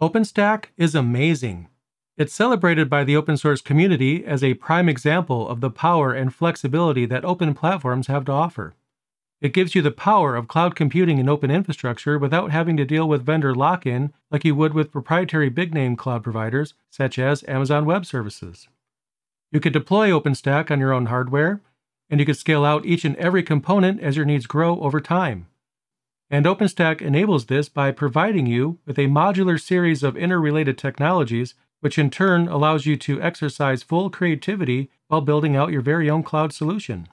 OpenStack is amazing. It's celebrated by the open source community as a prime example of the power and flexibility that open platforms have to offer. It gives you the power of cloud computing and open infrastructure without having to deal with vendor lock in like you would with proprietary big name cloud providers such as Amazon Web Services. You could deploy OpenStack on your own hardware, and you could scale out each and every component as your needs grow over time. And OpenStack enables this by providing you with a modular series of interrelated technologies, which in turn allows you to exercise full creativity while building out your very own cloud solution.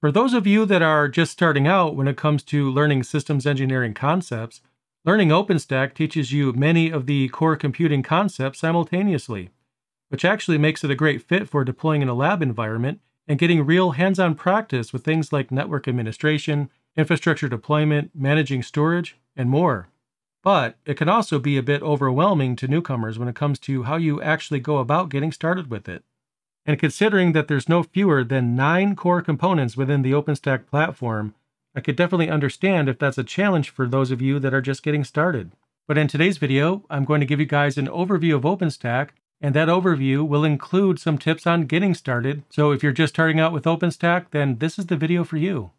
For those of you that are just starting out when it comes to learning systems engineering concepts, learning OpenStack teaches you many of the core computing concepts simultaneously, which actually makes it a great fit for deploying in a lab environment and getting real hands on practice with things like network administration, infrastructure deployment, managing storage, and more. But it can also be a bit overwhelming to newcomers when it comes to how you actually go about getting started with it. And considering that there's no fewer than nine core components within the OpenStack platform, I could definitely understand if that's a challenge for those of you that are just getting started. But in today's video, I'm going to give you guys an overview of OpenStack, and that overview will include some tips on getting started. So if you're just starting out with OpenStack, then this is the video for you.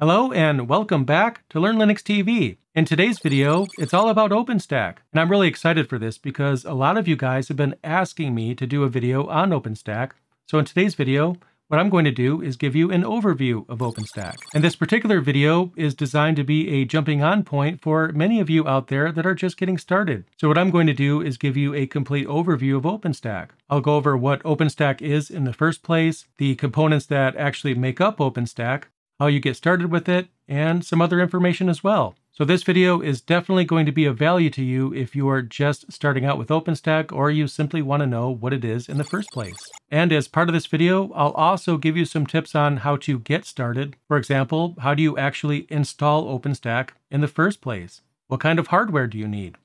Hello and welcome back to Learn Linux TV. In today's video, it's all about OpenStack. And I'm really excited for this because a lot of you guys have been asking me to do a video on OpenStack. So in today's video, what I'm going to do is give you an overview of OpenStack. And this particular video is designed to be a jumping on point for many of you out there that are just getting started. So what I'm going to do is give you a complete overview of OpenStack. I'll go over what OpenStack is in the first place, the components that actually make up OpenStack, how you get started with it, and some other information as well. So this video is definitely going to be of value to you if you are just starting out with OpenStack or you simply want to know what it is in the first place. And as part of this video, I'll also give you some tips on how to get started. For example, how do you actually install OpenStack in the first place? What kind of hardware do you need?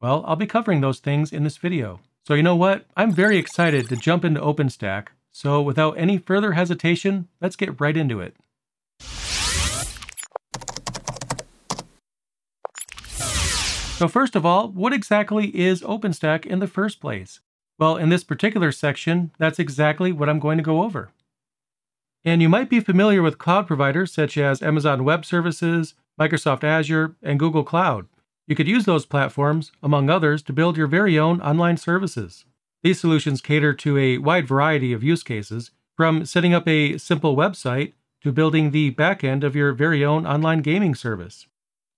Well, I'll be covering those things in this video. So you know what? I'm very excited to jump into OpenStack. So without any further hesitation, let's get right into it. So first of all, what exactly is OpenStack in the first place? Well, in this particular section, that's exactly what I'm going to go over. And you might be familiar with cloud providers such as Amazon Web Services, Microsoft Azure, and Google Cloud. You could use those platforms, among others, to build your very own online services. These solutions cater to a wide variety of use cases, from setting up a simple website to building the backend of your very own online gaming service.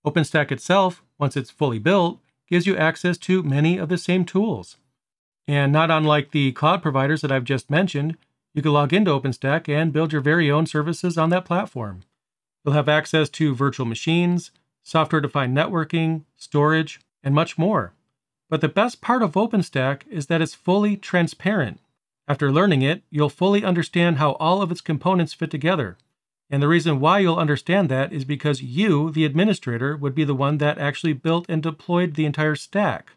OpenStack itself, once it's fully built, gives you access to many of the same tools. And not unlike the cloud providers that I've just mentioned, you can log into OpenStack and build your very own services on that platform. You'll have access to virtual machines, software defined networking, storage, and much more. But the best part of OpenStack is that it's fully transparent. After learning it, you'll fully understand how all of its components fit together, and the reason why you'll understand that is because you, the administrator, would be the one that actually built and deployed the entire stack.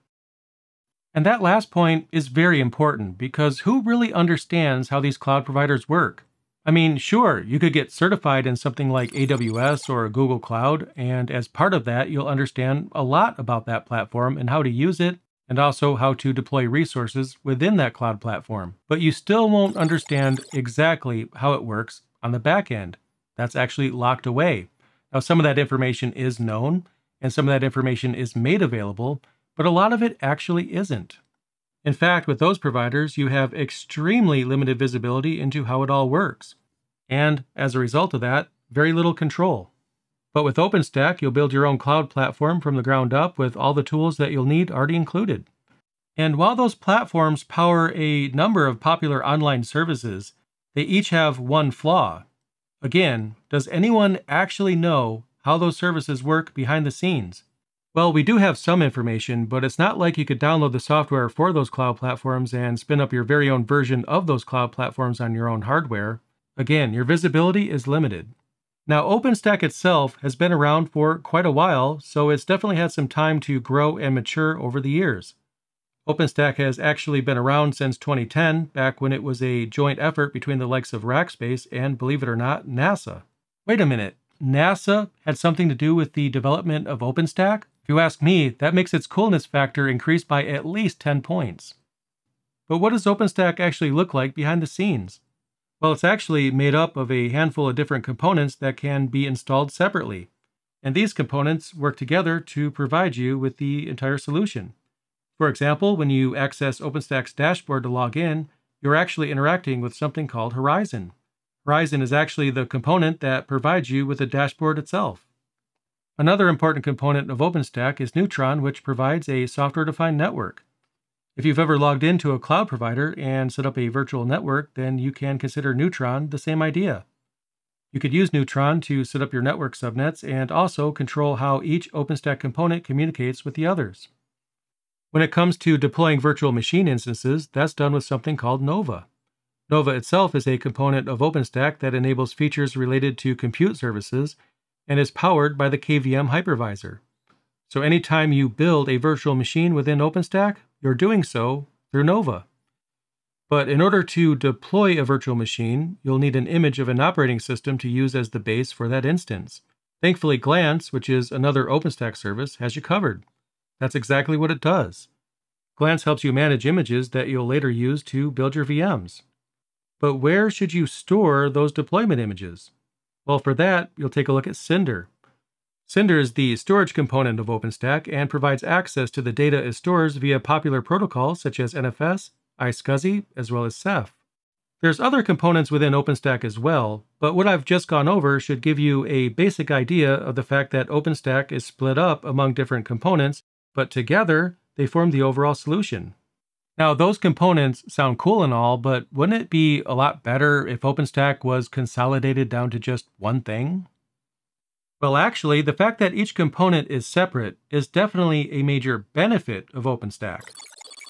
And that last point is very important because who really understands how these cloud providers work? I mean, sure, you could get certified in something like AWS or Google Cloud, and as part of that, you'll understand a lot about that platform and how to use it, and also how to deploy resources within that cloud platform. But you still won't understand exactly how it works on the back end that's actually locked away. Now, some of that information is known and some of that information is made available, but a lot of it actually isn't. In fact, with those providers, you have extremely limited visibility into how it all works. And as a result of that, very little control. But with OpenStack, you'll build your own cloud platform from the ground up with all the tools that you'll need already included. And while those platforms power a number of popular online services, they each have one flaw, Again, does anyone actually know how those services work behind the scenes? Well, we do have some information, but it's not like you could download the software for those cloud platforms and spin up your very own version of those cloud platforms on your own hardware. Again, your visibility is limited. Now, OpenStack itself has been around for quite a while, so it's definitely had some time to grow and mature over the years. OpenStack has actually been around since 2010, back when it was a joint effort between the likes of Rackspace and, believe it or not, NASA. Wait a minute, NASA had something to do with the development of OpenStack? If you ask me, that makes its coolness factor increase by at least 10 points. But what does OpenStack actually look like behind the scenes? Well, it's actually made up of a handful of different components that can be installed separately. And these components work together to provide you with the entire solution. For example, when you access OpenStack's dashboard to log in, you're actually interacting with something called Horizon. Horizon is actually the component that provides you with the dashboard itself. Another important component of OpenStack is Neutron, which provides a software defined network. If you've ever logged into a cloud provider and set up a virtual network, then you can consider Neutron the same idea. You could use Neutron to set up your network subnets and also control how each OpenStack component communicates with the others. When it comes to deploying virtual machine instances, that's done with something called Nova. Nova itself is a component of OpenStack that enables features related to compute services and is powered by the KVM hypervisor. So anytime you build a virtual machine within OpenStack, you're doing so through Nova. But in order to deploy a virtual machine, you'll need an image of an operating system to use as the base for that instance. Thankfully, Glance, which is another OpenStack service, has you covered. That's exactly what it does. Glance helps you manage images that you'll later use to build your VMs. But where should you store those deployment images? Well, for that, you'll take a look at Cinder. Cinder is the storage component of OpenStack and provides access to the data it stores via popular protocols such as NFS, iSCSI, as well as Ceph. There's other components within OpenStack as well, but what I've just gone over should give you a basic idea of the fact that OpenStack is split up among different components but together they form the overall solution. Now, those components sound cool and all, but wouldn't it be a lot better if OpenStack was consolidated down to just one thing? Well, actually, the fact that each component is separate is definitely a major benefit of OpenStack.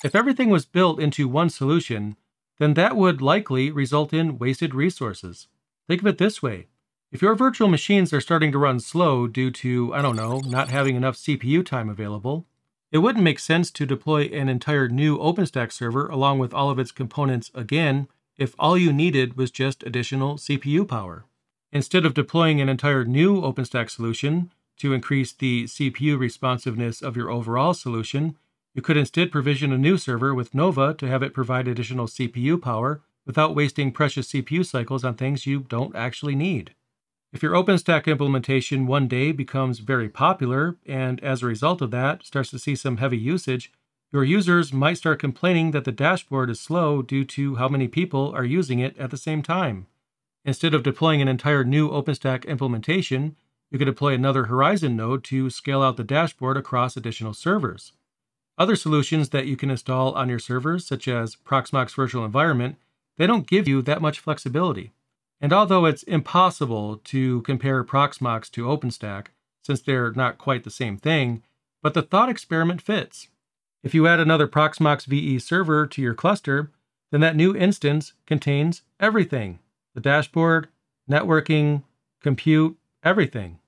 If everything was built into one solution, then that would likely result in wasted resources. Think of it this way. If your virtual machines are starting to run slow due to, I don't know, not having enough CPU time available, it wouldn't make sense to deploy an entire new OpenStack server along with all of its components again if all you needed was just additional CPU power. Instead of deploying an entire new OpenStack solution to increase the CPU responsiveness of your overall solution, you could instead provision a new server with Nova to have it provide additional CPU power without wasting precious CPU cycles on things you don't actually need. If your OpenStack implementation one day becomes very popular, and as a result of that starts to see some heavy usage, your users might start complaining that the dashboard is slow due to how many people are using it at the same time. Instead of deploying an entire new OpenStack implementation, you could deploy another Horizon node to scale out the dashboard across additional servers. Other solutions that you can install on your servers, such as Proxmox Virtual Environment, they don't give you that much flexibility. And although it's impossible to compare Proxmox to OpenStack, since they're not quite the same thing, but the thought experiment fits. If you add another Proxmox VE server to your cluster, then that new instance contains everything the dashboard, networking, compute, everything.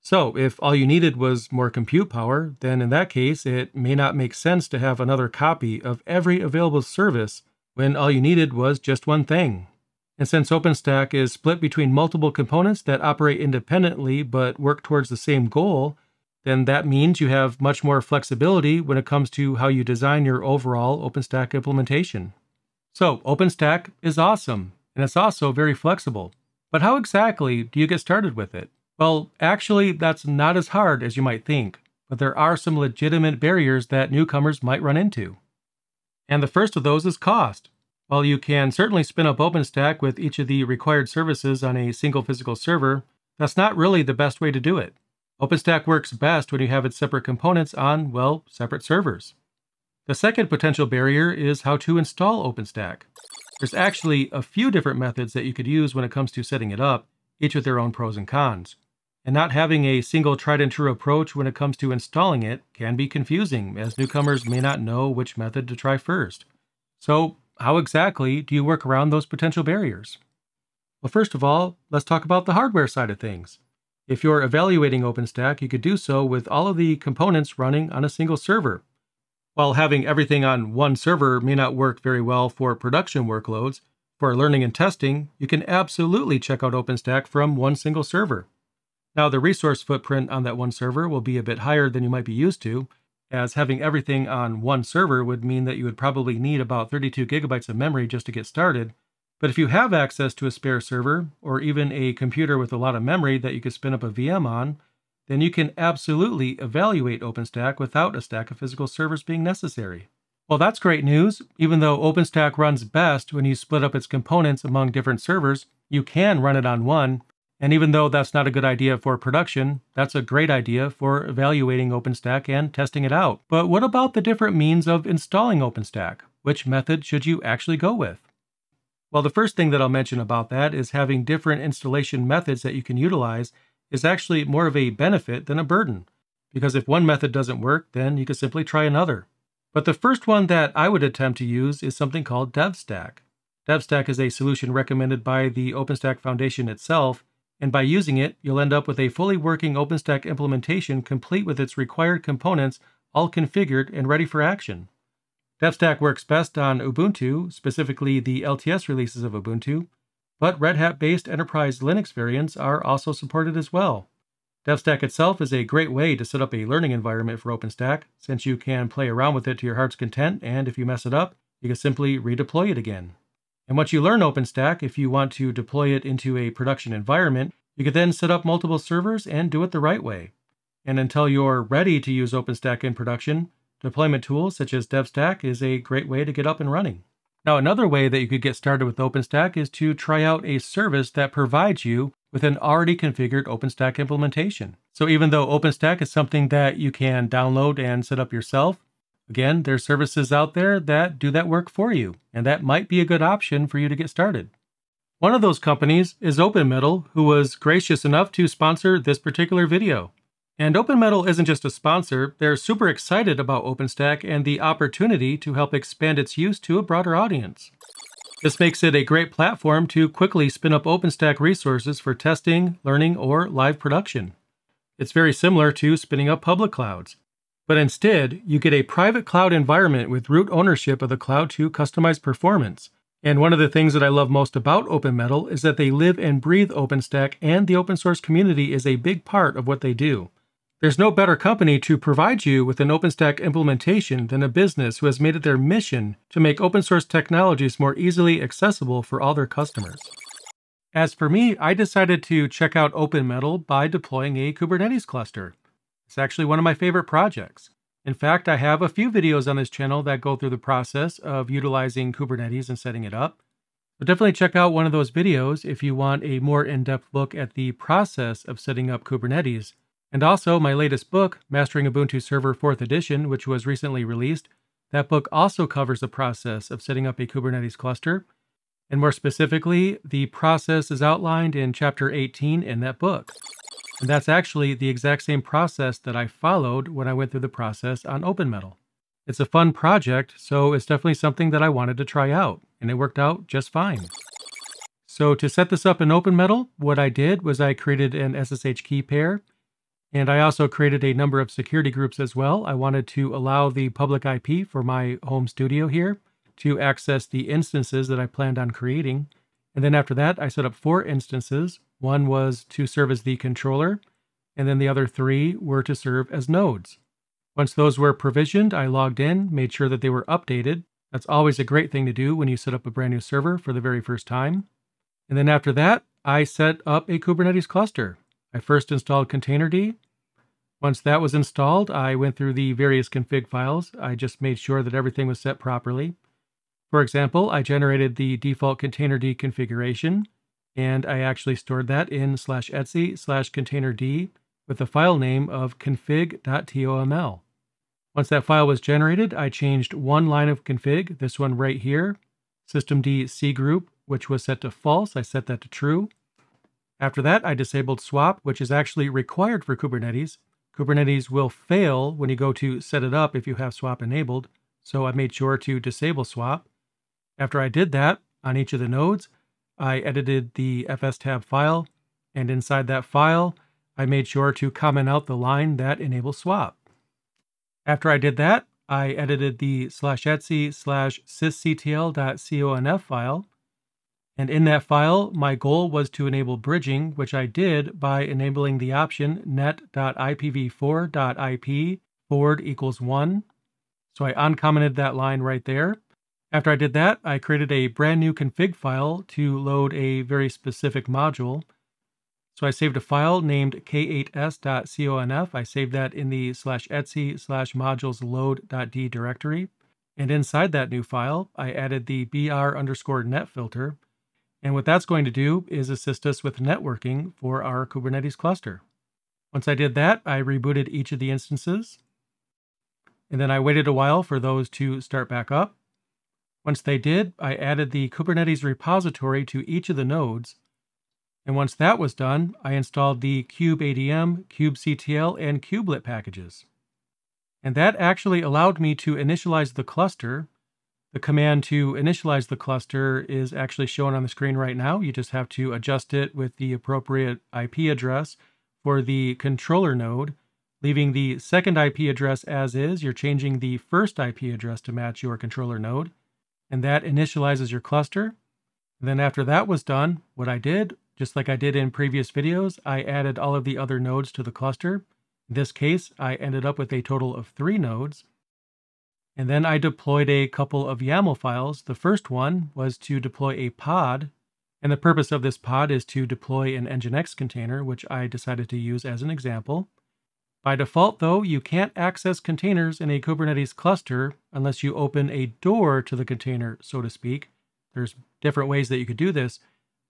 So, if all you needed was more compute power, then in that case, it may not make sense to have another copy of every available service when all you needed was just one thing and since OpenStack is split between multiple components that operate independently but work towards the same goal, then that means you have much more flexibility when it comes to how you design your overall OpenStack implementation. So, OpenStack is awesome, and it's also very flexible. But how exactly do you get started with it? Well, actually, that's not as hard as you might think, but there are some legitimate barriers that newcomers might run into. And the first of those is cost. While you can certainly spin up OpenStack with each of the required services on a single physical server, that's not really the best way to do it. OpenStack works best when you have its separate components on, well, separate servers. The second potential barrier is how to install OpenStack. There's actually a few different methods that you could use when it comes to setting it up, each with their own pros and cons. And not having a single tried and true approach when it comes to installing it can be confusing, as newcomers may not know which method to try first. So how exactly do you work around those potential barriers? Well, first of all, let's talk about the hardware side of things. If you're evaluating OpenStack, you could do so with all of the components running on a single server. While having everything on one server may not work very well for production workloads, for learning and testing, you can absolutely check out OpenStack from one single server. Now, the resource footprint on that one server will be a bit higher than you might be used to, as having everything on one server would mean that you would probably need about 32 gigabytes of memory just to get started. But if you have access to a spare server, or even a computer with a lot of memory that you could spin up a VM on, then you can absolutely evaluate OpenStack without a stack of physical servers being necessary. Well, that's great news. Even though OpenStack runs best when you split up its components among different servers, you can run it on one. And even though that's not a good idea for production, that's a great idea for evaluating OpenStack and testing it out. But what about the different means of installing OpenStack? Which method should you actually go with? Well, the first thing that I'll mention about that is having different installation methods that you can utilize is actually more of a benefit than a burden. Because if one method doesn't work, then you can simply try another. But the first one that I would attempt to use is something called DevStack. DevStack is a solution recommended by the OpenStack Foundation itself, and by using it, you'll end up with a fully working OpenStack implementation complete with its required components all configured and ready for action. DevStack works best on Ubuntu, specifically the LTS releases of Ubuntu, but Red Hat based enterprise Linux variants are also supported as well. DevStack itself is a great way to set up a learning environment for OpenStack, since you can play around with it to your heart's content, and if you mess it up, you can simply redeploy it again. And once you learn OpenStack, if you want to deploy it into a production environment, you can then set up multiple servers and do it the right way. And until you're ready to use OpenStack in production, deployment tools such as DevStack is a great way to get up and running. Now, another way that you could get started with OpenStack is to try out a service that provides you with an already configured OpenStack implementation. So even though OpenStack is something that you can download and set up yourself, again, there's services out there that do that work for you, and that might be a good option for you to get started. One of those companies is OpenMetal, who was gracious enough to sponsor this particular video. And OpenMetal isn't just a sponsor, they're super excited about OpenStack and the opportunity to help expand its use to a broader audience. This makes it a great platform to quickly spin up OpenStack resources for testing, learning, or live production. It's very similar to spinning up public clouds. But instead, you get a private cloud environment with root ownership of the cloud to customize performance. And one of the things that I love most about OpenMetal is that they live and breathe OpenStack, and the open source community is a big part of what they do. There's no better company to provide you with an OpenStack implementation than a business who has made it their mission to make open source technologies more easily accessible for all their customers. As for me, I decided to check out OpenMetal by deploying a Kubernetes cluster. It's actually one of my favorite projects. In fact, I have a few videos on this channel that go through the process of utilizing Kubernetes and setting it up. But definitely check out one of those videos if you want a more in-depth look at the process of setting up Kubernetes and also, my latest book, Mastering Ubuntu Server 4th Edition, which was recently released, that book also covers the process of setting up a Kubernetes cluster. And more specifically, the process is outlined in chapter 18 in that book. And that's actually the exact same process that I followed when I went through the process on OpenMetal. It's a fun project, so it's definitely something that I wanted to try out, and it worked out just fine. So to set this up in OpenMetal, what I did was I created an SSH key pair and I also created a number of security groups as well. I wanted to allow the public IP for my home studio here to access the instances that I planned on creating. And then after that, I set up four instances. One was to serve as the controller, and then the other three were to serve as nodes. Once those were provisioned, I logged in, made sure that they were updated. That's always a great thing to do when you set up a brand new server for the very first time. And then after that, I set up a Kubernetes cluster. I first installed Containerd. Once that was installed, I went through the various config files. I just made sure that everything was set properly. For example, I generated the default Containerd configuration, and I actually stored that in slash etc slash containerd with the file name of config.toml. Once that file was generated, I changed one line of config, this one right here, systemd cgroup, which was set to false. I set that to true. After that, I disabled swap, which is actually required for Kubernetes. Kubernetes will fail when you go to set it up if you have swap enabled, so I made sure to disable swap. After I did that, on each of the nodes, I edited the fstab file, and inside that file, I made sure to comment out the line that enables swap. After I did that, I edited the slash etc slash sysctl.conf file. And in that file, my goal was to enable bridging, which I did by enabling the option net.ipv4.ip forward equals 1. So I uncommented that line right there. After I did that, I created a brand new config file to load a very specific module. So I saved a file named k8s.conf. I saved that in the slash etc slash modules load.d directory. And inside that new file, I added the br underscore net filter. And what that's going to do is assist us with networking for our Kubernetes cluster. Once I did that, I rebooted each of the instances. And then I waited a while for those to start back up. Once they did, I added the Kubernetes repository to each of the nodes. And once that was done, I installed the kubeadm, kubectl, and kubelet packages. And that actually allowed me to initialize the cluster. The command to initialize the cluster is actually shown on the screen right now. You just have to adjust it with the appropriate IP address for the controller node Leaving the second IP address as is, you're changing the first IP address to match your controller node, and that initializes your cluster. And then after that was done, what I did, just like I did in previous videos, I added all of the other nodes to the cluster. In this case, I ended up with a total of three nodes. And then I deployed a couple of YAML files. The first one was to deploy a pod, and the purpose of this pod is to deploy an Nginx container, which I decided to use as an example. By default, though, you can't access containers in a Kubernetes cluster unless you open a door to the container, so to speak. There's different ways that you could do this,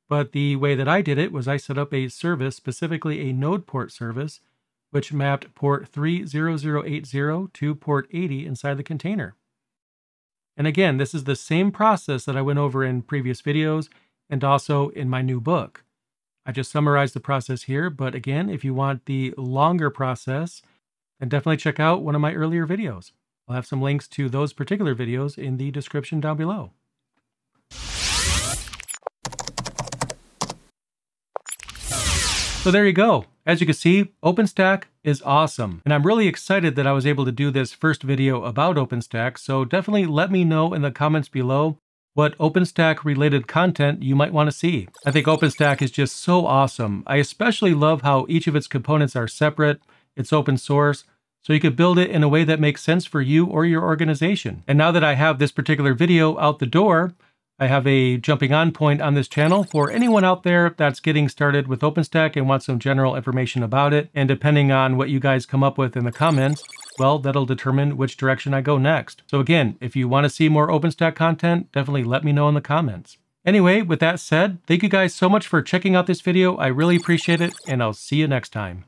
but the way that I did it was I set up a service, specifically a node port service, which mapped port 30080 to port 80 inside the container. And again, this is the same process that I went over in previous videos and also in my new book. I just summarized the process here, but again, if you want the longer process, then definitely check out one of my earlier videos. I'll have some links to those particular videos in the description down below. So there you go. As you can see, OpenStack is awesome. And I'm really excited that I was able to do this first video about OpenStack. So definitely let me know in the comments below what OpenStack related content you might want to see. I think OpenStack is just so awesome. I especially love how each of its components are separate, it's open source, so you could build it in a way that makes sense for you or your organization. And now that I have this particular video out the door, I have a jumping on point on this channel for anyone out there that's getting started with OpenStack and wants some general information about it. And depending on what you guys come up with in the comments, well, that'll determine which direction I go next. So again, if you want to see more OpenStack content, definitely let me know in the comments. Anyway, with that said, thank you guys so much for checking out this video. I really appreciate it, and I'll see you next time.